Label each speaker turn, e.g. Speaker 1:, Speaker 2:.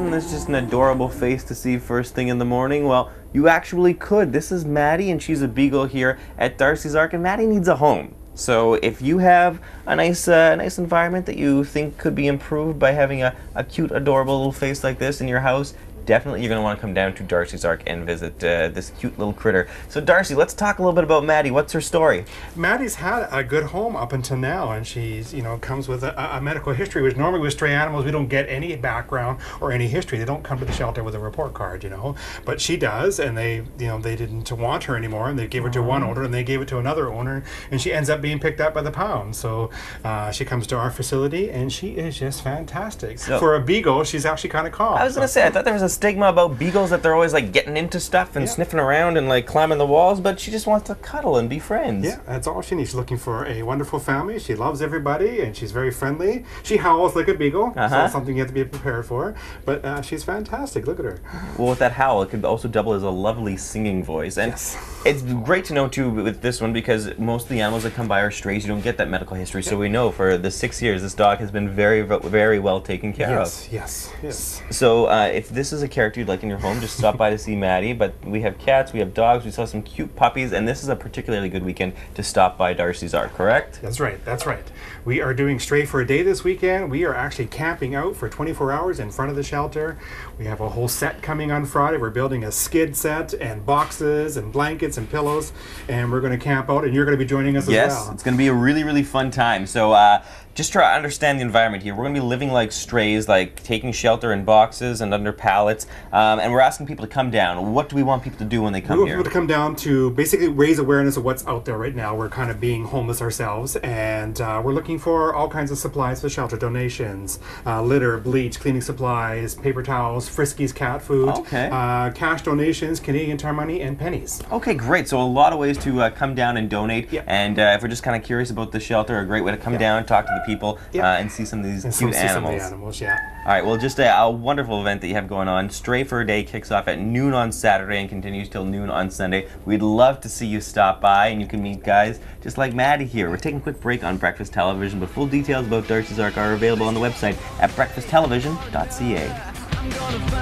Speaker 1: isn't this just an adorable face to see first thing in the morning? Well, you actually could. This is Maddie, and she's a beagle here at D'Arcy's A.R.C, and Maddie needs a home. So if you have a nice, uh, nice environment that you think could be improved by having a, a cute, adorable little face like this in your house, definitely you're going to want to come down to D'Arcy's A.R.C and visit uh, this cute little critter. So D'Arcy, let's talk a little bit about Maddie. What's her story?
Speaker 2: Maddie's had a good home up until now, and she's you know comes with a, a medical history, which normally with stray animals we don't get any background or any history. They don't come to the shelter with a report card, you know, but she does, and they you know they didn't want her anymore, and they gave her to one owner, and they gave it to another owner, and she ends up being picked up by the pound. So uh, she comes to our facility, and she is just fantastic.
Speaker 1: So-
Speaker 2: For a beagle, she's actually kind of calm.
Speaker 1: I was gonna say I thought there was a stigma about beagles that they're always like getting into stuff and
Speaker 2: Yeah.
Speaker 1: sniffing around and like climbing the walls, but she just wants to cuddle and be friends.
Speaker 2: Yeah, that's all she needs. She's looking for a wonderful family. She loves everybody, and she's very friendly. She howls like a beagle,
Speaker 1: Uh-huh.
Speaker 2: that's something you have to be prepared for. But uh, she's fantastic. Look at her.
Speaker 1: Well, with that howl, it could also double as a lovely singing voice, and
Speaker 2: Yes.
Speaker 1: it's great to know too with this one because most of the animals that come by are strays. You don't get that medical history, so we know for the six years this dog has been very, very well taken care of.
Speaker 2: Yes, yes, yes.
Speaker 1: So, uh, if this is a character you'd like in your home, just stop by to see Maddie. But we have cats, we have dogs, we saw some cute puppies, and this is a particularly good weekend to stop by D'Arcy's A.R.C, correct?
Speaker 2: That's right. That's right. We are doing Stray for a Day this weekend. We are actually camping out for 24 hours in front of the shelter. We have a whole set coming on Friday. We're building a skid set and boxes and blankets and pillows, and we're going to camp out. And you're going to be joining us
Speaker 1: Yes,
Speaker 2: as well.
Speaker 1: it's going to be a really, really fun time. So, uh, just try to understand the environment here. We're going to be living like strays, like taking shelter in boxes and under pallets, um, and we're asking people to come down. What do we want people to do when they come We
Speaker 2: want
Speaker 1: here?
Speaker 2: people to come down to basically raise awareness of what's out there right now. We're kind of being homeless ourselves, and uh, we're looking for all kinds of supplies for shelter donations, uh, litter, bleach, cleaning supplies, paper towels, Friskies cat food,
Speaker 1: Okay.
Speaker 2: uh, cash donations, Canadian Tire money, and pennies.
Speaker 1: Okay, great. So a lot of ways to uh, come down and donate.
Speaker 2: Yeah.
Speaker 1: And uh, if we're just kind of curious about the shelter, a great way to come down, talk to the people,
Speaker 2: Yeah.
Speaker 1: uh, and see some of these
Speaker 2: And
Speaker 1: cute
Speaker 2: some, see some of
Speaker 1: animals.
Speaker 2: the animals, yeah.
Speaker 1: All right, well, just a, a wonderful event that you have going on. Stray for a Day kicks off at noon on Saturday and continues till noon on Sunday. We'd love to see you stop by, and you can meet guys just like Maddie here. We're taking a quick break on Breakfast Television, but full details about D'Arcy's A.R.C are available on the website at breakfasttelevision.ca.